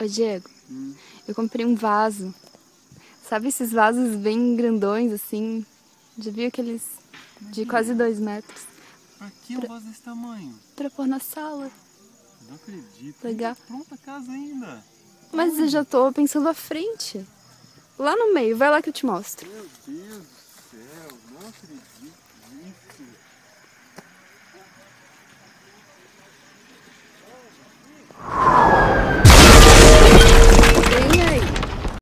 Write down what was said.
Ô Diego, Hum. eu comprei um vaso. Sabe esses vasos bem grandões, assim? Já viu aqueles de quase dois metros? É pra que um vaso desse tamanho? Pra pôr na sala. Não acredito. Legal. Tá pronta a casa ainda. Mas eu já tô pensando à frente. Lá no meio, vai lá que eu te mostro. Meu Deus do céu, não acredito.